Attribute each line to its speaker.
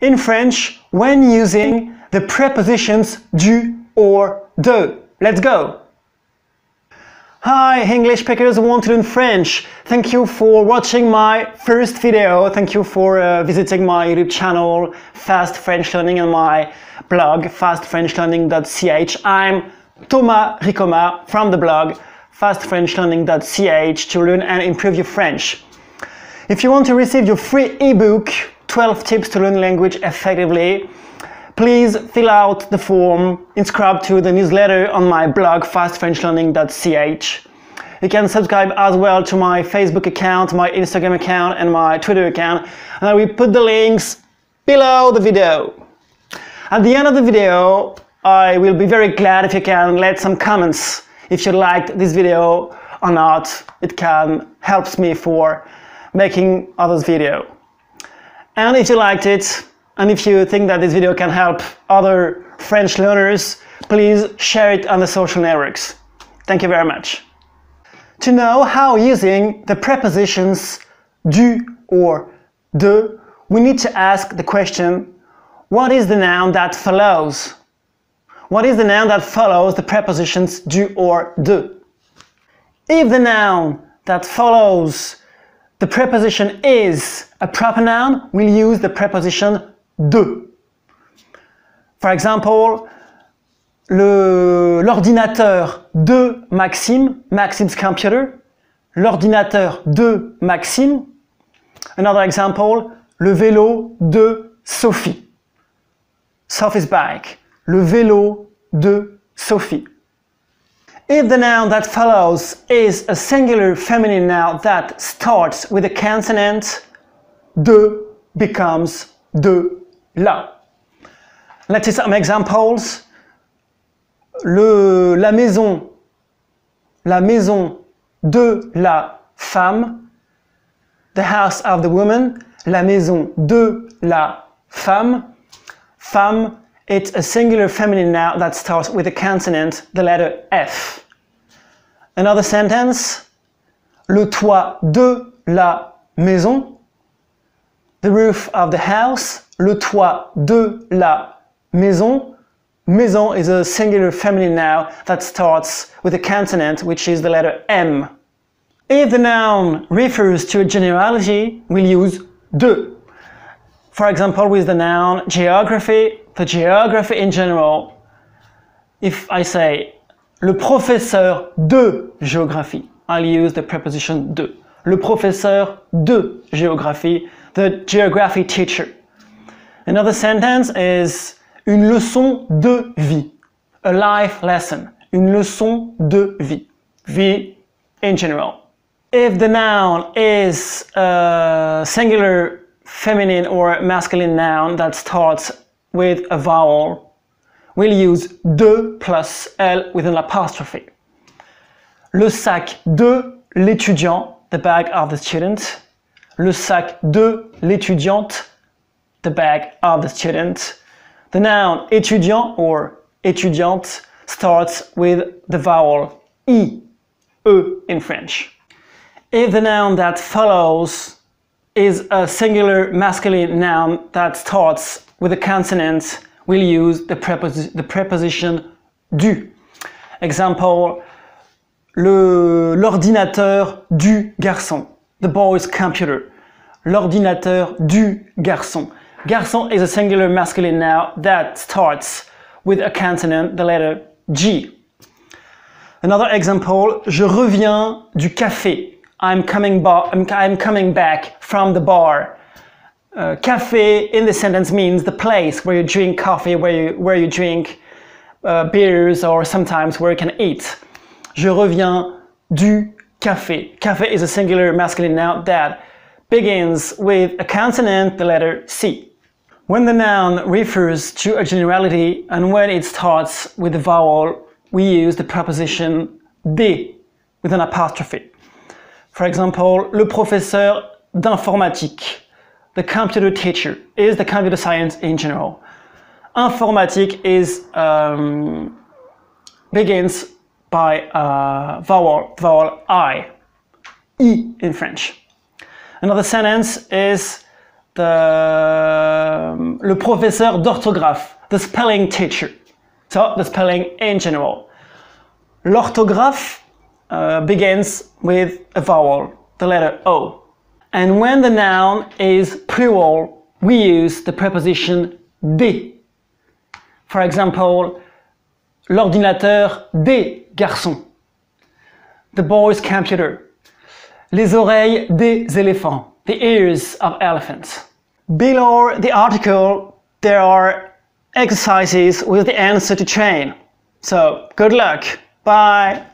Speaker 1: in French when using the prepositions du or de. Let's go! Hi English speakers want to learn French. Thank you for watching my first video. Thank you for uh, visiting my YouTube channel Fast French Learning and my blog fastfrenchlearning.ch. I'm Thomas Ricomard from the blog fastfrenchlearning.ch to learn and improve your French. If you want to receive your free ebook 12 tips to learn language effectively, please fill out the form, subscribe to the newsletter on my blog fastfrenchlearning.ch. You can subscribe as well to my Facebook account, my Instagram account, and my Twitter account. And I will put the links below the video. At the end of the video, I will be very glad if you can let some comments if you liked this video or not. It can helps me for making others video. And if you liked it, and if you think that this video can help other French learners, please share it on the social networks. Thank you very much. To know how using the prepositions du or de, we need to ask the question, what is the noun that follows? What is the noun that follows the prepositions du or de? If the noun that follows the preposition is a proper noun, we'll use the preposition de. For example, l'ordinateur de Maxime, Maxime's computer, l'ordinateur de Maxime. Another example, le vélo de Sophie, Sophie's bike, le vélo de Sophie. If the noun that follows is a singular feminine noun that starts with a consonant, de becomes de la. Let's see some examples. Le, la maison, la maison de la femme, the house of the woman, la maison de la femme. Femme, it's a singular feminine noun that starts with a consonant, the letter F. Another sentence, le toit de la maison, the roof of the house, le toit de la maison. Maison is a singular feminine noun that starts with a consonant which is the letter M. If the noun refers to a generality, we'll use de. For example, with the noun geography, the geography in general. If I say le professeur de géographie, I'll use the preposition de. Le professeur de géographie the geography teacher. Another sentence is une leçon de vie, a life lesson, une leçon de vie, vie in general. If the noun is a singular feminine or masculine noun that starts with a vowel, we'll use de plus L with an apostrophe. Le sac de l'étudiant, the bag of the student le sac de l'étudiante, the bag of the student. The noun étudiant or étudiante starts with the vowel I, E in French. If the noun that follows is a singular masculine noun that starts with a consonant, we'll use the, the preposition du. Example, l'ordinateur du garçon the boy's computer, l'ordinateur du garçon. Garçon is a singular masculine noun that starts with a consonant, the letter G. Another example, je reviens du café. I'm coming, I'm coming back from the bar. Uh, café in the sentence means the place where you drink coffee, where you, where you drink uh, beers, or sometimes where you can eat. Je reviens du café. Café is a singular masculine noun that begins with a consonant, the letter C. When the noun refers to a generality and when it starts with a vowel, we use the preposition de with an apostrophe. For example, le professeur d'informatique, the computer teacher, is the computer science in general. Informatique is um, begins by a vowel, vowel I, I in French. Another sentence is the, le professeur d'orthographe, the spelling teacher. So, the spelling in general. L'orthographe uh, begins with a vowel, the letter O. And when the noun is plural, we use the preposition des. For example, l'ordinateur des garçons. The boy's computer. Les oreilles des éléphants. The ears of elephants. Below the article, there are exercises with the answer to chain. So, good luck. Bye.